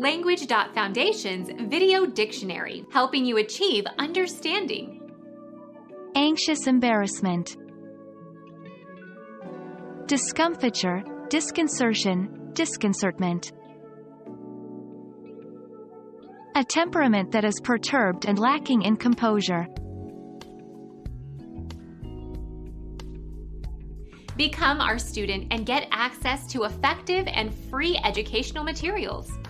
Language.Foundation's Video Dictionary, helping you achieve understanding. Anxious embarrassment. Discomfiture, disconcertion, disconcertment. A temperament that is perturbed and lacking in composure. Become our student and get access to effective and free educational materials.